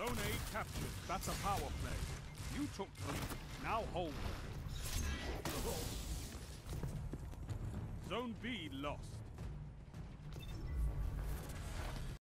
Zone A captured. That's a power play. You took them. Now hold. Zone B lost.